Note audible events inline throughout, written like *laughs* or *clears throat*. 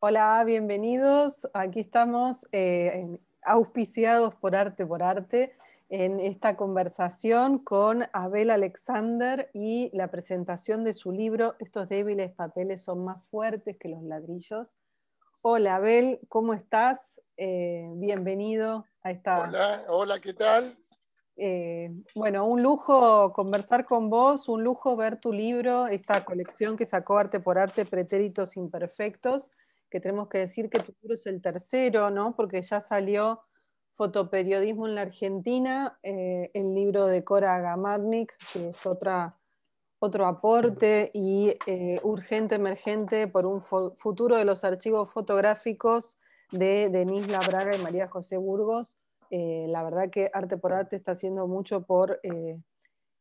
Hola, bienvenidos. Aquí estamos eh, auspiciados por Arte por Arte en esta conversación con Abel Alexander y la presentación de su libro Estos débiles papeles son más fuertes que los ladrillos. Hola Abel, ¿cómo estás? Eh, bienvenido a esta... Hola, hola, ¿qué tal? Eh, bueno, un lujo conversar con vos, un lujo ver tu libro, esta colección que sacó Arte por Arte, Pretéritos Imperfectos, que tenemos que decir que tu libro es el tercero, ¿no? Porque ya salió Fotoperiodismo en la Argentina, eh, el libro de Cora Gamarnik, que es otra, otro aporte y eh, urgente emergente por un futuro de los archivos fotográficos de Denise Labraga y María José Burgos eh, la verdad que Arte por Arte está haciendo mucho por eh,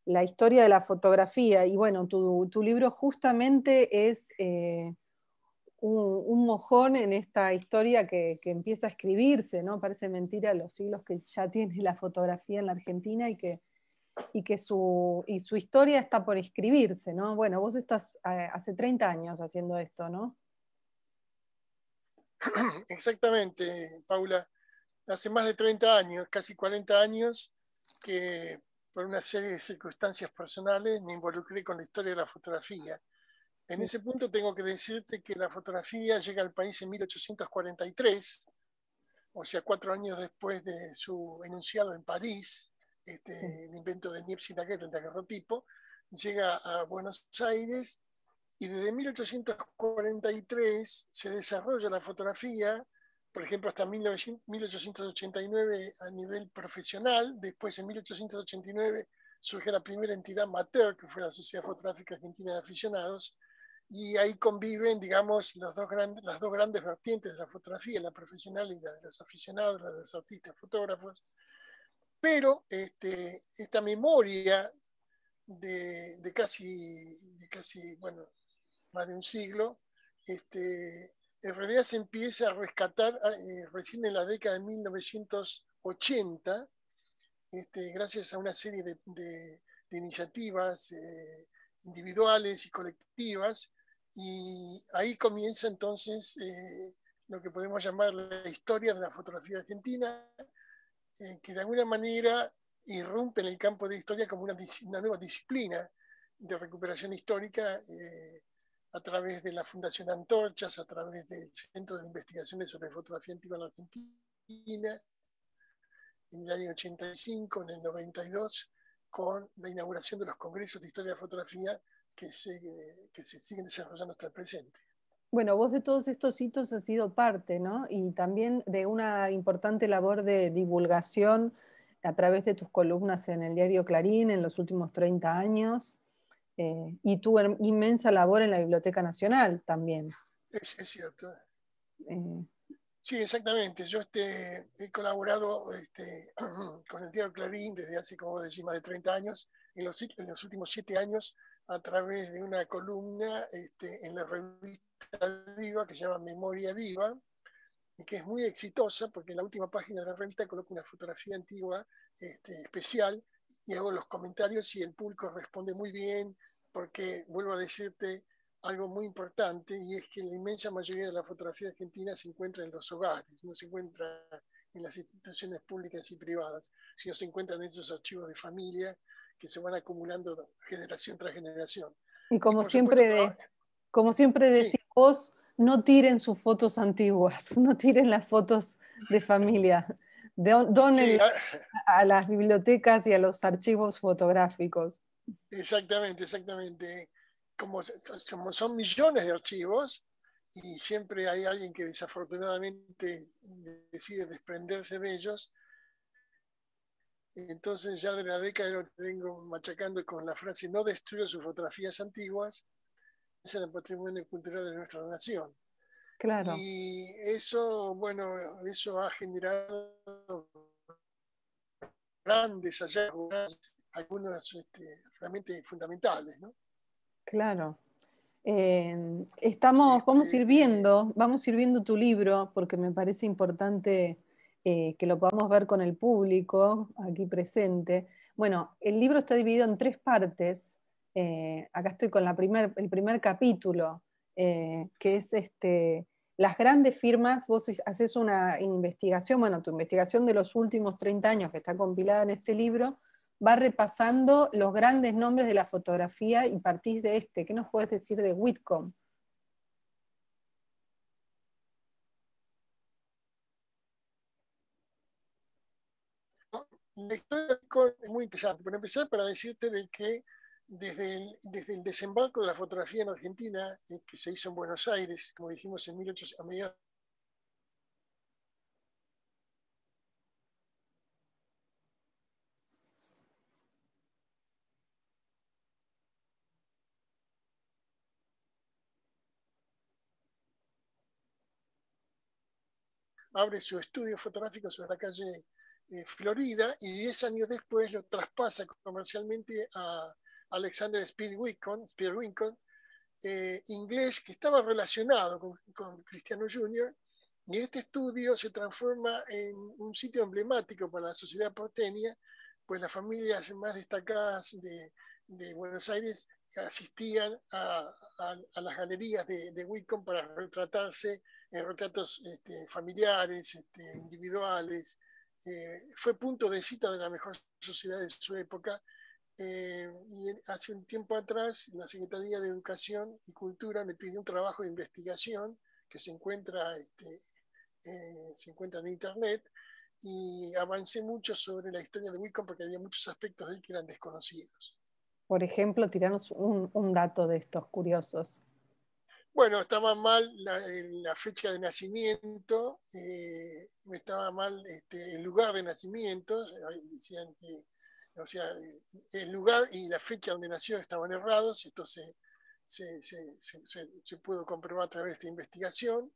la historia de la fotografía. Y bueno, tu, libro justamente es eh, un, mojón en esta historia que, empieza a escribirse, ¿no? Parece mentira los siglos que ya tiene la fotografía en la Argentina y que, y que su, y su historia está por escribirse, ¿no? Bueno, vos estás hace 30 años haciendo esto, ¿no? *clears throat* Exactamente, Paula hace más de 30 años, casi 40 años, que por una serie de circunstancias personales me involucré con la historia de la fotografía. En ese punto tengo que decirte que la fotografía llega al país en 1843, o sea, cuatro años después de su enunciado en París, este, el invento de Niepce y Daguerre, el daguerrotipo, llega a Buenos Aires y desde 1843 se desarrolla la fotografía por ejemplo, hasta 1889 a nivel profesional, después en 1889 surge la primera entidad amateur, que fue la Sociedad Fotográfica Argentina de Aficionados, y ahí conviven, digamos, los dos grandes, las dos grandes vertientes de la fotografía, la profesional y la de los aficionados, la de los artistas fotógrafos. Pero este, esta memoria de, de, casi, de casi, bueno, más de un siglo, este, en realidad se empieza a rescatar ah, eh, recién en la década de 1980, este, gracias a una serie de, iniciativas eh, individuales y colectivas, y ahí comienza entonces eh, lo que podemos llamar la historia de la fotografía argentina, que de alguna manera irrumpe en el campo de historia como una, una nueva disciplina de recuperación histórica a través de la Fundación Antorchas, a través del Centro de Investigaciones sobre Fotografía Antigua en Argentina, en el año 85, en el 92, con la inauguración de los congresos de historia de fotografía que se, que se siguen desarrollando hasta el presente. Bueno, vos de todos estos hitos has sido parte, ¿no? Y también de una importante labor de divulgación a través de tus columnas en el diario Clarín en los últimos 30 años. Eh, y tu inmensa labor en la Biblioteca Nacional también. Es, cierto. Eh, sí, exactamente. Yo este, he colaborado este, *clears throat* con el Diario Clarín desde hace, como decís, más de 30 años, en los, en los últimos 7 años, a través de una columna este, en la revista Viva que se llama Memoria Viva, y que es muy exitosa porque en la última página de la revista coloco una fotografía antigua este, especial y hago los comentarios y el público responde muy bien, porque vuelvo a decirte algo muy importante y es que la inmensa mayoría de la fotografía argentina se encuentra en los hogares, no se encuentra en las instituciones públicas y privadas, sino se encuentran en esos archivos de familia que se van acumulando generación tras generación. Y como siempre, como siempre decís vos, no tiren sus fotos antiguas, *laughs* no tiren las fotos de familia. Donen ah. a las bibliotecas y a los archivos fotográficos. Exactamente, exactamente. Como, como son millones de archivos y siempre hay alguien que desafortunadamente decide desprenderse de ellos, entonces ya de la década lo vengo machacando con la frase no destruyo sus fotografías antiguas, es el patrimonio cultural de nuestra nación. Claro. Y eso, bueno, eso ha generado grandes hallazgos, algunos este, realmente fundamentales, ¿no? Claro. Eh, estamos, vamos este, viendo, vamos a ir viendo tu libro, porque me parece importante eh, que lo podamos ver con el público aquí presente. Bueno, el libro está dividido en tres partes. Eh, acá estoy con la primer, el primer capítulo, eh, que es este, las grandes firmas, vos haces una investigación, bueno, tu investigación de los últimos 30 años que está compilada en este libro, va repasando los grandes nombres de la fotografía y partís de este. ¿Qué nos puedes decir de Whitcomb? La historia es muy interesante. Por empezar, para decirte de que desde el, desde el desembarco de la fotografía en Argentina, eh, que se hizo en Buenos Aires, como dijimos en 1800, a mediados abre su estudio fotográfico sobre la calle eh, Florida y 10 años después lo traspasa comercialmente a Alexander Speed eh, inglés que estaba relacionado con, Cristiano Jr. Y este estudio se transforma en un sitio emblemático para la sociedad porteña, pues las familias más destacadas de, Buenos Aires asistían a, las galerías de, de Wickham para retratarse en retratos este, familiares, este, individuales. Eh, fue punto de cita de la mejor sociedad de su época. Eh, y hace un tiempo atrás, la Secretaría de Educación y Cultura me pidió un trabajo de investigación que se encuentra, este, eh, se encuentra en Internet y avancé mucho sobre la historia de Wickham porque había muchos aspectos de él que eran desconocidos. Por ejemplo, tiranos un, un dato de estos curiosos. Bueno, estaba mal la, fecha de nacimiento, eh, estaba mal este, el lugar de nacimiento, decían que, o sea, el lugar y la fecha donde nació estaban errados, esto se, se, pudo comprobar a través de investigación.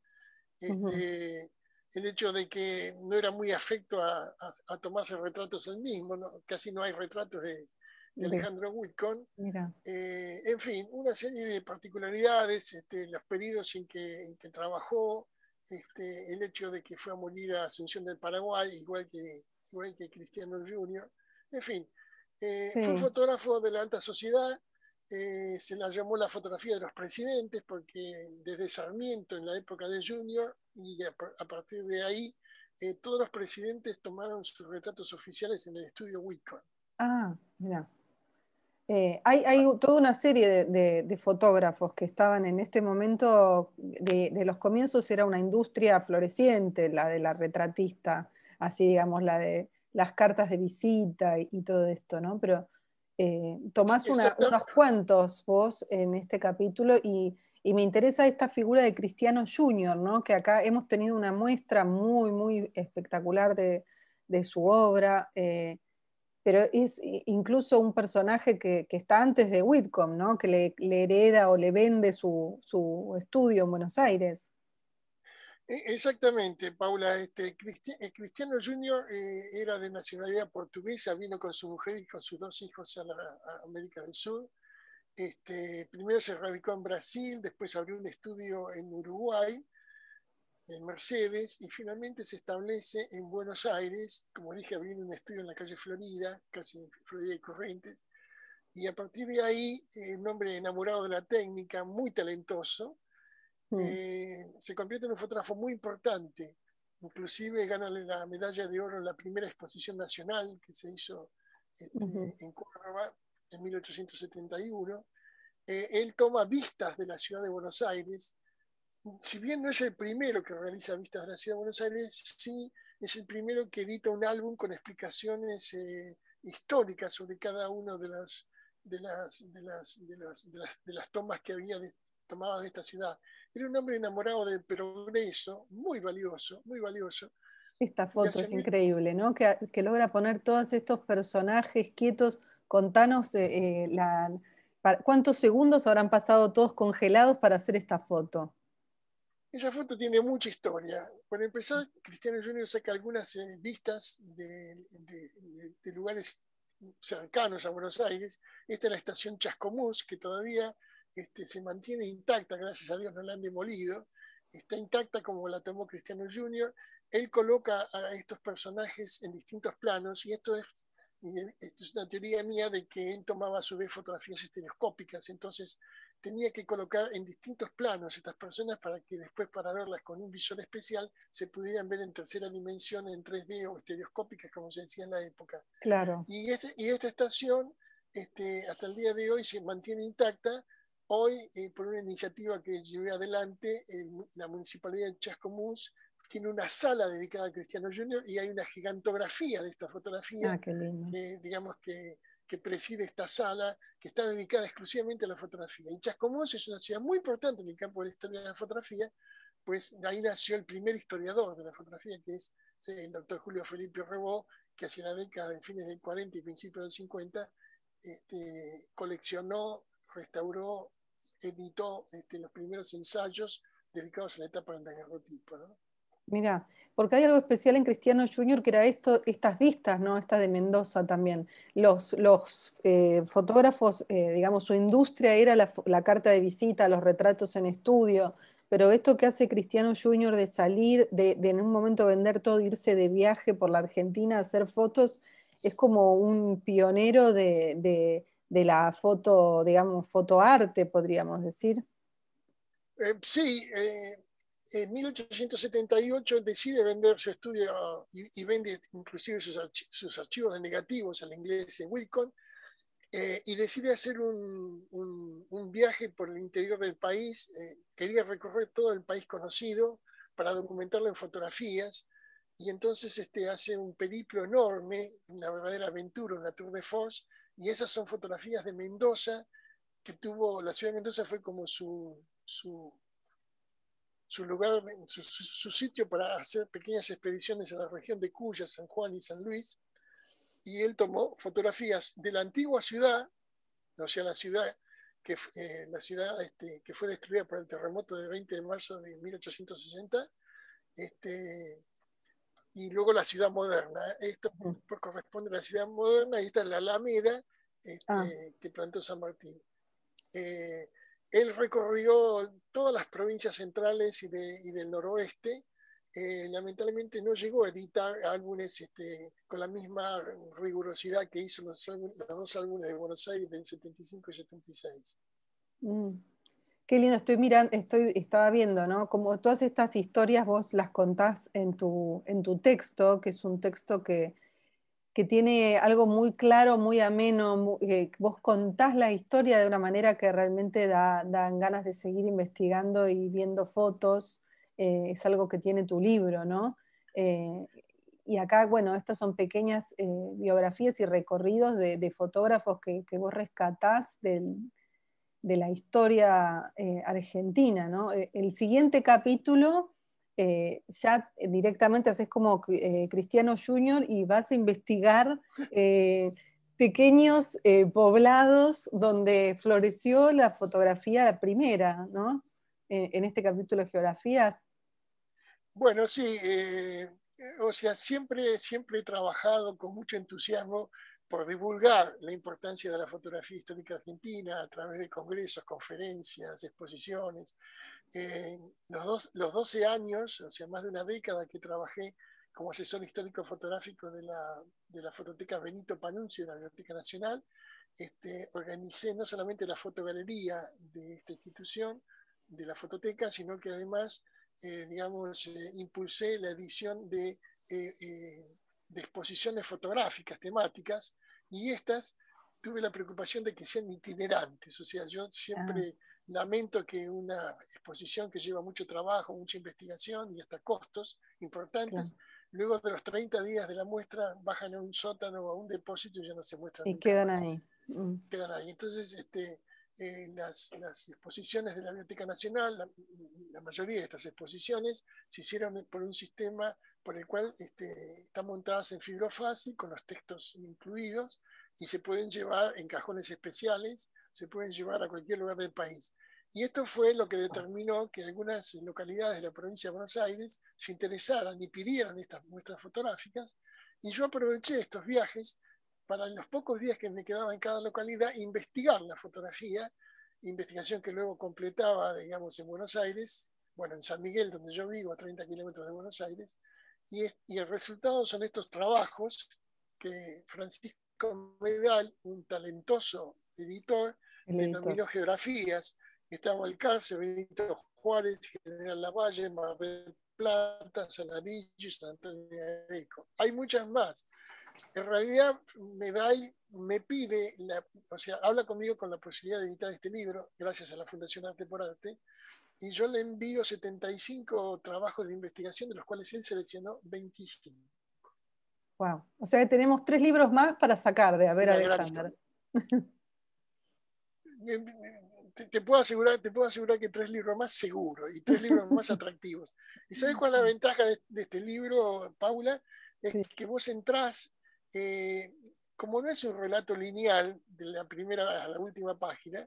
Este, el hecho de que no era muy afecto a, tomarse retratos él mismo, casi no hay retratos de, de Alejandro Whitcomb. Eh, en fin, una serie de particularidades, este, los periodos en que, en que trabajó, este, el hecho de que fue a morir a Asunción del Paraguay, igual que, igual que Cristiano Junior. En fin, eh, fue fotógrafo de la alta sociedad, eh, se la llamó la fotografía de los presidentes, porque desde Sarmiento en la época de Junior y a, partir de ahí, todos los presidentes tomaron sus retratos oficiales en el estudio Whitcomb. Ah, mira. Eh, hay, toda una serie de, fotógrafos que estaban en este momento, de, los comienzos era una industria floreciente, la de la retratista, así digamos, la de las cartas de visita y, todo esto, ¿no? Pero eh, tomás unos cuantos vos en este capítulo y, me interesa esta figura de Cristiano Junior, ¿no? Que acá hemos tenido una muestra muy, muy espectacular de, su obra. Eh, pero es incluso un personaje que, está antes de Whitcomb, ¿no? que le, hereda o le vende su, estudio en Buenos Aires. E, exactamente, Paula. Este, eh, Cristiano Junior eh, era de nacionalidad portuguesa, vino con su mujer y con sus dos hijos a, a América del Sur. Este, primero se radicó en Brasil, después abrió un estudio en Uruguay en Mercedes y finalmente se establece en Buenos Aires, como dije, abriendo un estudio en la calle Florida, casi Florida y Corrientes, y a partir de ahí, un hombre enamorado de la técnica, muy talentoso, mm. eh, se convierte en un fotógrafo muy importante, inclusive gana la medalla de oro en la primera exposición nacional que se hizo este, en Córdoba en 1871. Eh, él toma vistas de la ciudad de Buenos Aires, si bien no es el primero que realiza vistas de la Ciudad de Buenos Aires, sí es el primero que edita un álbum con explicaciones eh, históricas sobre cada una de las, de las, de las, de las, tomas que había tomado de esta ciudad. Era un hombre enamorado del progreso, muy valioso, muy valioso. Esta foto es increíble, ¿no? Que, que, logra poner todos estos personajes quietos. Contanos eh, eh, cuántos segundos habrán pasado todos congelados para hacer esta foto. Esa foto tiene mucha historia. Para empezar, Cristiano Junior saca algunas eh, vistas de, lugares cercanos a Buenos Aires. Esta es la estación Chascomús, que todavía este, se mantiene intacta, gracias a Dios no la han demolido. Está intacta como la tomó Cristiano Junior. Él coloca a estos personajes en distintos planos y esto es y esto es una teoría mía de que él tomaba a su vez fotografías estereoscópicas, entonces tenía que colocar en distintos planos estas personas para que después para verlas con un visor especial se pudieran ver en tercera dimensión, en 3D o estereoscópicas, como se decía en la época. Claro. Y, este, y esta estación este, hasta el día de hoy se mantiene intacta. Hoy, eh, por una iniciativa que llevé adelante, la Municipalidad de Chascomús tiene una sala dedicada a Cristiano Junior y hay una gigantografía de esta fotografía, ah, digamos que, que, preside esta sala, que está dedicada exclusivamente a la fotografía. Y Chascomús es una ciudad muy importante en el campo de la historia de la fotografía, pues de ahí nació el primer historiador de la fotografía, que es el doctor Julio Felipe Rebó, que hacia la década de fines del 40 y principios del 50 este, coleccionó, restauró, editó este, los primeros ensayos dedicados a la etapa del daguerrotipo. ¿no? Mira, porque hay algo especial en Cristiano Junior que era esto, estas vistas, ¿no? Esta de Mendoza también. Los, los eh, fotógrafos, eh, digamos, su industria era la, carta de visita, los retratos en estudio, pero esto que hace Cristiano Junior de salir, de, en un momento vender todo, irse de viaje por la Argentina a hacer fotos, es como un pionero de, de la foto, digamos, fotoarte, podríamos decir. Eh, sí, en 1878 decide vender su estudio y, vende inclusive sus, archivos de negativos al inglés Wilcon eh, y decide hacer un, viaje por el interior del país. Eh, quería recorrer todo el país conocido para documentarlo en fotografías y entonces este, hace un periplo enorme, una verdadera aventura, una tour de force y esas son fotografías de Mendoza que tuvo, la ciudad de Mendoza fue como su, su lugar, su, sitio para hacer pequeñas expediciones a la región de Cuya, San Juan y San Luis. Y él tomó fotografías de la antigua ciudad, o sea, la ciudad que, eh, la ciudad este, que fue destruida por el terremoto del 20 de marzo de 1860, este, y luego la ciudad moderna. Esto corresponde a la ciudad moderna, y esta es la Alameda este, ah. que plantó San Martín. Eh, él recorrió todas las provincias centrales y, del noroeste. Eh, lamentablemente no llegó a editar álbumes este, con la misma rigurosidad que hizo los, dos álbumes de Buenos Aires del 75 y 76. Mm. Qué lindo, estoy mirando, estoy, estaba viendo, ¿no? Como todas estas historias vos las contás en tu, en tu texto, que es un texto que, que tiene algo muy claro, muy ameno, eh, vos contás la historia de una manera que realmente da, dan ganas de seguir investigando y viendo fotos, eh, es algo que tiene tu libro, ¿no? Eh, y acá, bueno, estas son pequeñas biografías y recorridos de, fotógrafos que, vos rescatás de la historia argentina, ¿no? El siguiente capítulo eh, ya directamente haces como eh, Cristiano Junior y vas a investigar eh, pequeños poblados donde floreció la fotografía primera, ¿no? en este capítulo de geografías. Bueno, sí, o sea, siempre, siempre he trabajado con mucho entusiasmo por divulgar la importancia de la fotografía histórica argentina a través de congresos, conferencias, exposiciones. Eh, los, dos, los 12 años, o sea, más de una década que trabajé como asesor histórico fotográfico de la, de la Fototeca Benito Panunzi de la Biblioteca Nacional, este, organicé no solamente la fotogalería de esta institución, de la fototeca, sino que además, eh, digamos, eh, impulsé la edición de, de exposiciones fotográficas temáticas y estas tuve la preocupación de que sean itinerantes, o sea, yo siempre ah. lamento que una exposición que lleva mucho trabajo, mucha investigación y hasta costos importantes, luego de los 30 días de la muestra bajan a un sótano o a un depósito y ya no se muestran. Y quedan ahí. Mm. Quedan ahí. Entonces, este, eh, las, las, exposiciones de la Biblioteca Nacional, la, mayoría de estas exposiciones se hicieron por un sistema por el cual este, están montadas en fácil con los textos incluidos y se pueden llevar en cajones especiales, se pueden llevar a cualquier lugar del país. Y esto fue lo que determinó que algunas localidades de la provincia de Buenos Aires se interesaran y pidieran estas muestras fotográficas. Y yo aproveché estos viajes para en los pocos días que me quedaba en cada localidad investigar la fotografía, investigación que luego completaba, digamos, en Buenos Aires, bueno, en San Miguel, donde yo vivo, a 30 kilómetros de Buenos Aires, y, y el resultado son estos trabajos que Francisco Medal, un talentoso editor, denominó geografías. Estaba Alcácer, Benito Juárez, General Lavalle, Mar del Plata, Saladillo y San Antonio de Hay muchas más. En realidad, Medal me pide, o sea, habla conmigo con la posibilidad de editar este libro, gracias a la Fundación Arte por Arte, y yo le envío 75 trabajos de investigación, de los cuales él seleccionó 25. Wow. O sea que tenemos tres libros más para sacar de Haber Alexander. *laughs* Te, puedo asegurar, te puedo asegurar que tres libros más seguro y tres libros más *laughs* atractivos. ¿Y sabes cuál es la ventaja de, este libro, Paula? Es que vos entrás, eh, como no es un relato lineal de la primera a la última página,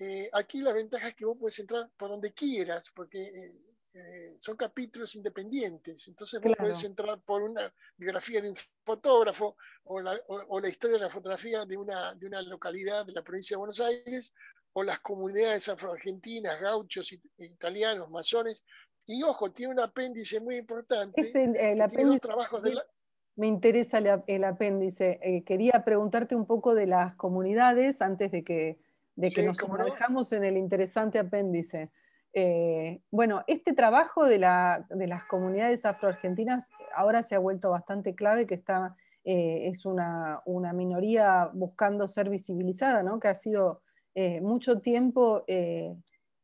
eh, aquí la ventaja es que vos puedes entrar por donde quieras, porque eh, eh, son capítulos independientes. Entonces vos puedes entrar por una biografía de un fotógrafo o la, o, la, historia de la fotografía de una, de una localidad de la provincia de Buenos Aires o las comunidades afroargentinas, gauchos, italianos, masones. Y ojo, tiene un apéndice muy importante. el apéndice, trabajos de Me interesa el, apéndice. quería preguntarte un poco de las comunidades antes de que de que nos sumerjamos en el interesante apéndice. Eh, bueno, este trabajo de, las comunidades afroargentinas ahora se ha vuelto bastante clave, que está, eh, es una, minoría buscando ser visibilizada, ¿no? que ha sido eh, mucho tiempo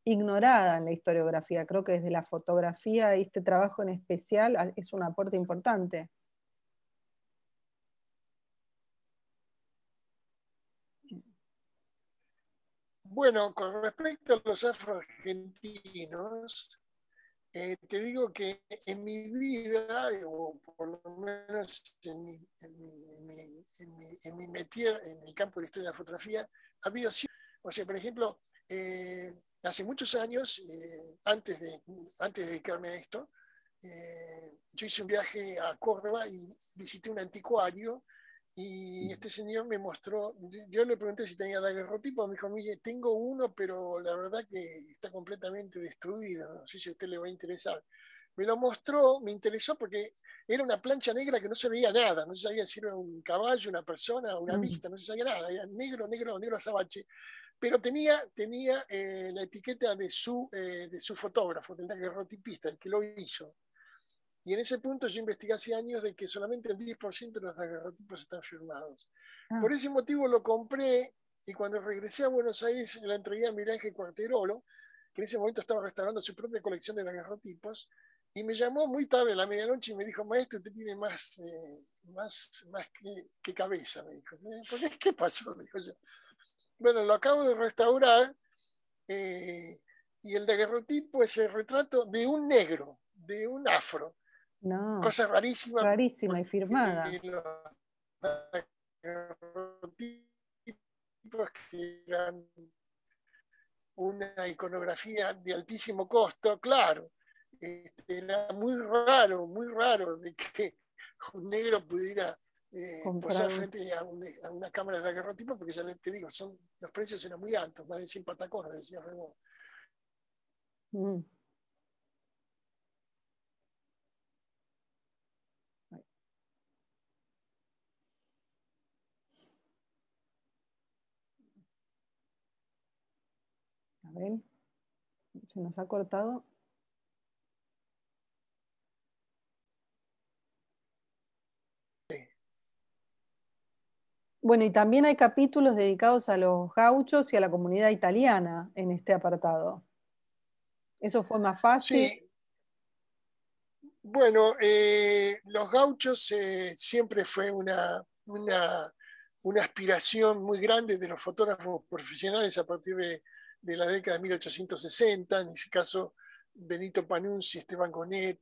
ignorada en la historiografía. Creo que desde la fotografía este trabajo en especial es un aporte importante. Bueno, con respecto a los afroargentinos, eh, te digo que en mi vida, o por lo menos en mi, en en mi, en el campo de la historia de la fotografía, ha habido, o sea, por ejemplo, eh, hace muchos años, eh, antes, de, antes de dedicarme a esto, yo hice un viaje a Córdoba y visité un anticuario y este señor me mostró, yo le pregunté si tenía daguerrotipo, me dijo, mire, tengo uno, pero la verdad que está completamente destruido, no sé si a usted le va a interesar. Me lo mostró, me interesó porque era una plancha negra que no se veía nada, no se sabía si era un caballo, una persona, una vista, no se sabía nada, era negro, negro, negro azabache, pero tenía, tenía eh, la etiqueta de su, eh, de su fotógrafo, del daguerrotipista, el que lo hizo. Y en ese punto yo investigué hace años de que solamente el 10% de los daguerrotipos están firmados. Ah. Por ese motivo lo compré y cuando regresé a Buenos Aires la entregué a Miguel Cuarterolo, que en ese momento estaba restaurando su propia colección de daguerrotipos, y me llamó muy tarde, a la medianoche, y me dijo, maestro, usted tiene más, eh, más, más que, cabeza, me dijo. ¿Por qué? ¿Qué pasó? Dijo yo. Bueno, lo acabo de restaurar, eh, y el daguerrotipo es el retrato de un negro, de un afro, no. Cosa rarísima. Rarísima y firmada. una iconografía de altísimo costo, claro. Este, era muy raro, muy raro de que un negro pudiera eh, posar frente a, una cámara de daguerrotipo, porque ya te digo, son, los precios eran muy altos, más de 100 patacones, decía Remo. Mm. Se nos ha cortado. Bueno, y también hay capítulos dedicados a los gauchos y a la comunidad italiana en este apartado. ¿Eso fue más fácil? Sí. Bueno, eh, los gauchos eh, siempre fue una, una, una, aspiración muy grande de los fotógrafos profesionales a partir de, de la década de 1860, en ese caso Benito Panunzi, Esteban Gonet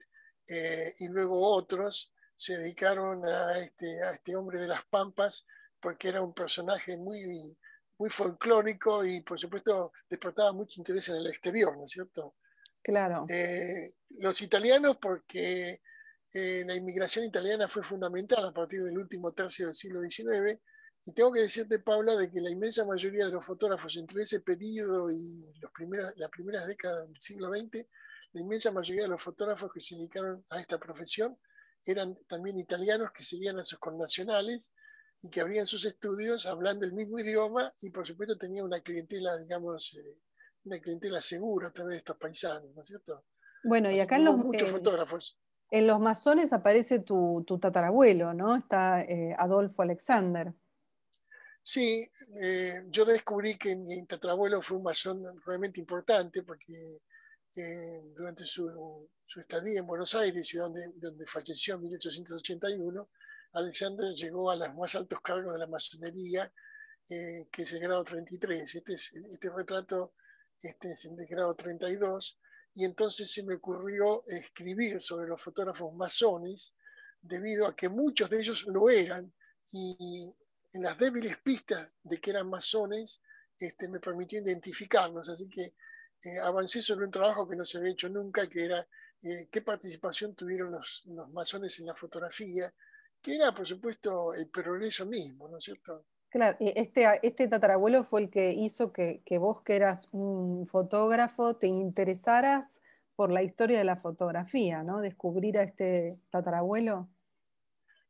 eh, y luego otros se dedicaron a este, a este hombre de las Pampas porque era un personaje muy, muy folclórico y por supuesto despertaba mucho interés en el exterior, ¿no es cierto? Claro. Eh, los italianos porque eh, la inmigración italiana fue fundamental a partir del último tercio del siglo XIX y tengo que decirte, Paula, de que la inmensa mayoría de los fotógrafos entre ese periodo y los primeras, las primeras décadas del siglo XX, la inmensa mayoría de los fotógrafos que se dedicaron a esta profesión eran también italianos que seguían a sus connacionales y que abrían sus estudios hablando el mismo idioma y por supuesto tenía una clientela, digamos, eh, una clientela segura a través de estos paisanos, ¿no es cierto? Bueno, y acá en los, muchos fotógrafos. En los masones aparece tu, tatarabuelo, ¿no? Está eh, Adolfo Alexander. Sí, eh, yo descubrí que mi tatarabuelo fue un masón realmente importante porque durante su, estadía en Buenos Aires, donde, donde falleció en 1881, Alexander llegó a los más altos cargos de la masonería, eh, que es el grado 33. Este, este retrato este es el grado 32. Y entonces se me ocurrió escribir sobre los fotógrafos masones, debido a que muchos de ellos lo eran. Y en las débiles pistas de que eran masones, este, me permitió identificarlos. Así que eh, avancé sobre un trabajo que no se había hecho nunca, que era eh, qué participación tuvieron los, los masones en la fotografía que era, por supuesto, el progreso mismo, ¿no es cierto? Claro, este, este tatarabuelo fue el que hizo que, que, vos, que eras un fotógrafo, te interesaras por la historia de la fotografía, ¿no? Descubrir a este tatarabuelo.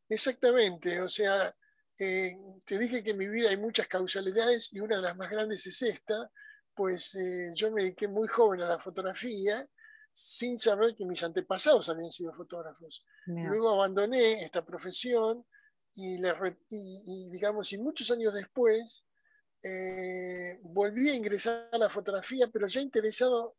Exactamente, o sea, eh, te dije que en mi vida hay muchas causalidades y una de las más grandes es esta, pues eh, yo me dediqué muy joven a la fotografía sin saber que mis antepasados habían sido fotógrafos. Luego abandoné esta profesión y, digamos, y muchos años después eh, volví a ingresar a la fotografía, pero ya interesado,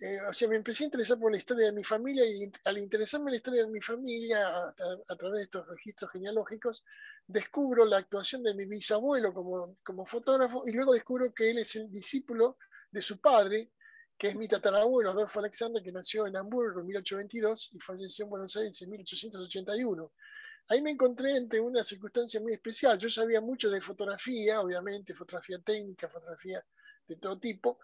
eh, o sea, me empecé a interesar por la historia de mi familia y al interesarme en la historia de mi familia a, a, través de estos registros genealógicos, descubro la actuación de mi bisabuelo como, como fotógrafo y luego descubro que él es el discípulo de su padre, que es mi tatarabuelo, Adolfo Alexander, que nació en Hamburgo en 1822 y falleció en Buenos Aires en 1881. Ahí me encontré entre una circunstancia muy especial. Yo sabía mucho de fotografía, obviamente, fotografía técnica, fotografía de todo tipo,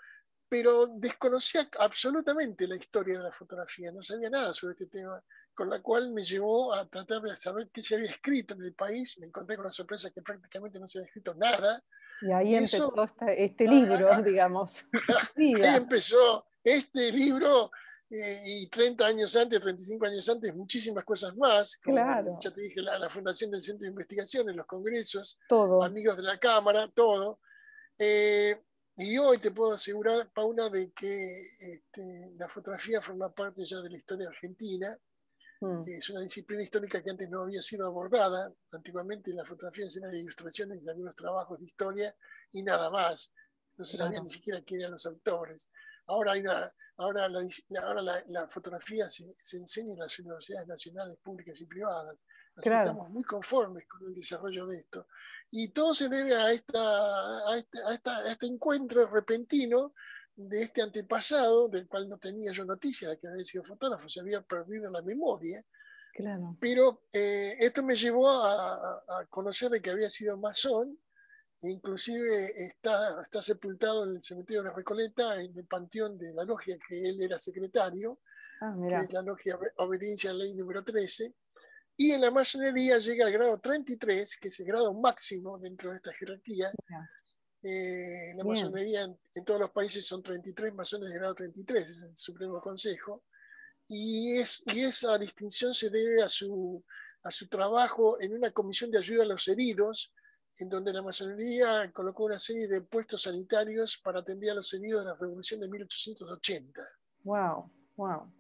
pero desconocía absolutamente la historia de la fotografía, no sabía nada sobre este tema, con la cual me llevó a tratar de saber qué se había escrito en el país. Me encontré con la sorpresa que prácticamente no se había escrito nada, y ahí empezó este libro, digamos. *laughs* ahí empezó este libro eh, y 30 años antes, 35 años antes, muchísimas cosas más. claro. Ya te dije, la, fundación del Centro de Investigaciones, los congresos, todo. amigos de la Cámara, todo. Eh, y hoy te puedo asegurar, Paula, de que este, la fotografía forma parte ya de la historia argentina Mm. Es una disciplina histórica que antes no había sido abordada. Antiguamente en la fotografía eran ilustraciones de algunos trabajos de historia y nada más. No se sabía ni siquiera quién eran los autores. Ahora, hay ahora, la, ahora la, fotografía se, se, enseña en las universidades nacionales, públicas y privadas. Así que estamos muy conformes con el desarrollo de esto. Y todo se debe a, esta, a, este, a, esta, a este encuentro repentino de este antepasado, del cual no tenía yo noticia de que había sido fotógrafo, se había perdido la memoria. Claro. Pero eh, esto me llevó a, conocer de que había sido masón, e inclusive está, está sepultado en el cementerio de la Recoleta, en el panteón de la logia que él era secretario, ah, que es la logia Obediencia a la Ley número 13. Y en la masonería llega al grado 33, que es el grado máximo dentro de esta jerarquía, eh, la masonería en, todos los países son 33 masones de grado 33, es el Supremo Consejo. Y, es, y esa distinción se debe a su, a su trabajo en una comisión de ayuda a los heridos, en donde la masonería colocó una serie de puestos sanitarios para atender a los heridos de la revolución de 1880. Wow, wow.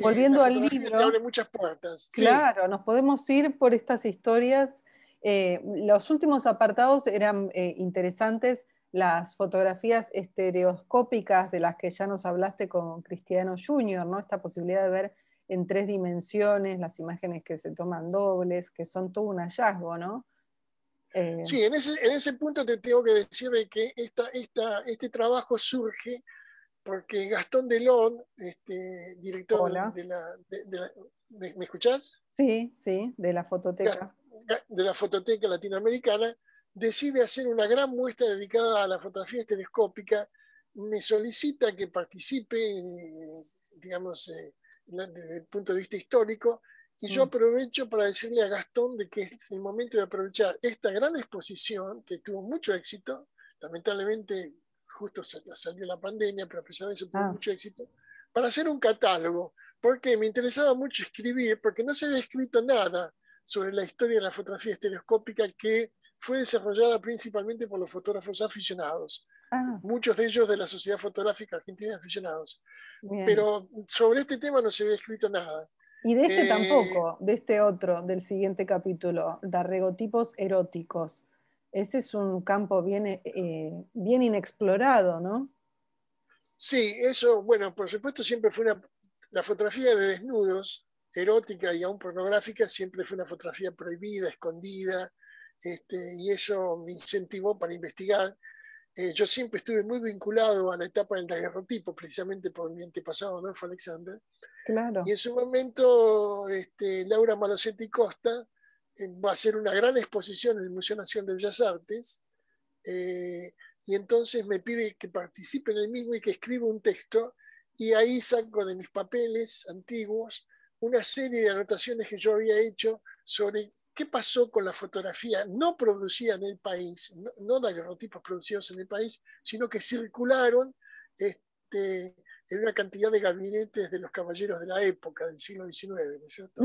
Volviendo al libro. Te abre muchas puertas. Claro, nos podemos ir por estas historias eh, los últimos apartados eran eh, interesantes, las fotografías estereoscópicas de las que ya nos hablaste con Cristiano Junior, ¿no? Esta posibilidad de ver en tres dimensiones las imágenes que se toman dobles, que son todo un hallazgo, ¿no? Eh, sí, en ese, punto te tengo que decir de que esta, este trabajo surge porque Gastón Delon, este, director de, la... ¿me, ¿me, escuchás? Sí, sí, de la fototeca de la Fototeca Latinoamericana, decide hacer una gran muestra dedicada a la fotografía telescópica, me solicita que participe, digamos, eh, desde el punto de vista histórico, y yo mm. aprovecho para decirle a Gastón de que es el momento de aprovechar esta gran exposición, que tuvo mucho éxito, lamentablemente justo salió la pandemia, pero a pesar de eso tuvo ah. mucho éxito, para hacer un catálogo, porque me interesaba mucho escribir, porque no se había escrito nada sobre la historia de la fotografía estereoscópica que fue desarrollada principalmente por los fotógrafos aficionados, ah. muchos de ellos de la Sociedad Fotográfica Argentina de Aficionados. Pero sobre este tema no se había escrito nada. Y de este eh, tampoco, de este otro, del siguiente capítulo, daguerrotipos eróticos. Ese es un campo bien, eh, bien inexplorado, ¿no? Sí, eso, bueno, por supuesto siempre fue una... La fotografía de desnudos, erótica y aún pornográfica, siempre fue una fotografía prohibida, escondida, este, y eso me incentivó para investigar. Eh, yo siempre estuve muy vinculado a la etapa del daguerrotipo, precisamente por mi antepasado, Adolfo Alexander. Claro. Y en su momento, este, Laura Malosetti Costa va a hacer una gran exposición en el Museo Nacional de Bellas Artes, eh, y entonces me pide que participe en el mismo y que escriba un texto, y ahí saco de mis papeles antiguos una serie de anotaciones que yo había hecho sobre qué pasó con la fotografía no producida en el país, no, no daguerrotipos producidos en el país, sino que circularon este, en una cantidad de gabinetes de los caballeros de la época, del siglo XIX, ¿no es cierto?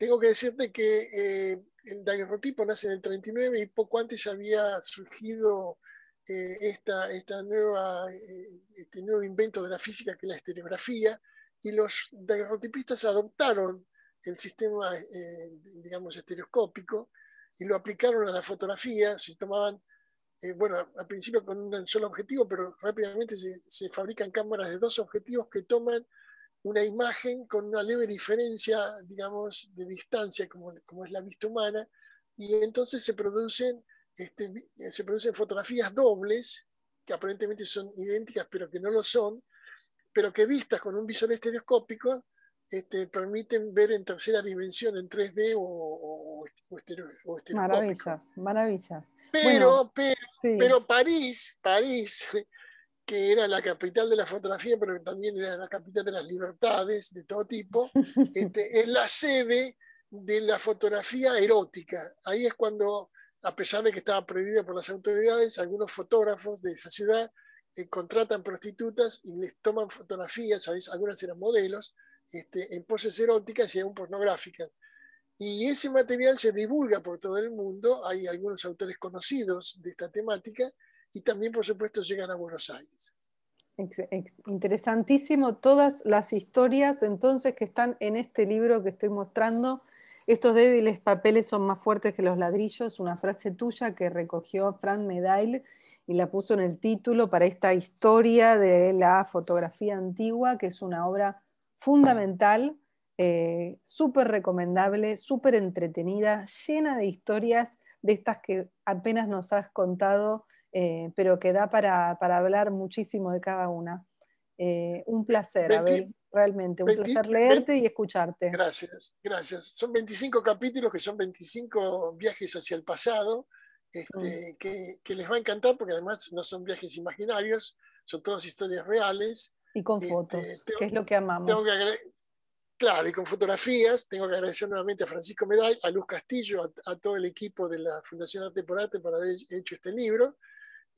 Tengo que decirte que eh, el daguerrotipo nace en el 39 y poco antes había surgido eh, esta, esta nueva, eh, este nuevo invento de la física que es la estereografía y los daguerrotipistas adoptaron el sistema, digamos, estereoscópico y lo aplicaron a la fotografía, se tomaban, bueno, al principio con un solo objetivo, pero rápidamente se, se fabrican cámaras de dos objetivos que toman una imagen con una leve diferencia, digamos, de distancia, como, como es la vista humana, y entonces se producen, este, se producen fotografías dobles, que aparentemente son idénticas, pero que no lo son, pero que vistas con un visor estereoscópico, este, permiten ver en tercera dimensión, en 3D o, o, Maravillas, maravillas. Pero, pero, pero París, París que era la capital de la fotografía, pero también era la capital de las libertades de todo tipo, *laughs* este, es la sede de la fotografía erótica. Ahí es cuando, a pesar de que estaba prohibida por las autoridades, algunos fotógrafos de esa ciudad eh, contratan prostitutas y les toman fotografías, ¿sabes? algunas eran modelos, este, en poses eróticas y aún pornográficas. Y ese material se divulga por todo el mundo, hay algunos autores conocidos de esta temática, y también, por supuesto, llegan a Buenos Aires. Interesantísimo todas las historias entonces que están en este libro que estoy mostrando. Estos débiles papeles son más fuertes que los ladrillos, una frase tuya que recogió Fran Medail y la puso en el título para esta historia de la fotografía antigua, que es una obra fundamental, eh, súper recomendable, súper entretenida, llena de historias de estas que apenas nos has contado eh, pero que da para, hablar muchísimo de cada una. Eh, un placer, Abel, realmente, un placer leerte y escucharte. Gracias, gracias. Son 25 capítulos que son 25 viajes hacia el pasado, este, mm. que, les va a encantar porque además no son viajes imaginarios, son todas historias reales. Y con este, fotos, que es lo que amamos. claro, y con fotografías. Tengo que agradecer nuevamente a Francisco Medal, a Luz Castillo, a, todo el equipo de la Fundación Arte por Arte por haber hecho este libro.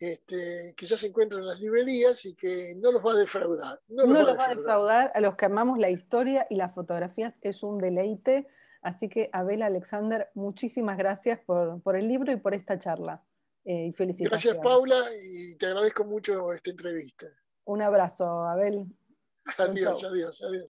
Este, que ya se encuentran en las librerías y que no los va a defraudar. No, los, va, a defraudar. A los que amamos la historia y las fotografías es un deleite. Así que, Abel Alexander, muchísimas gracias por, por el libro y por esta charla. Eh, y felicitaciones. Gracias, Paula, y te agradezco mucho esta entrevista. Un abrazo, Abel. *laughs* Adiós, adiós, adiós.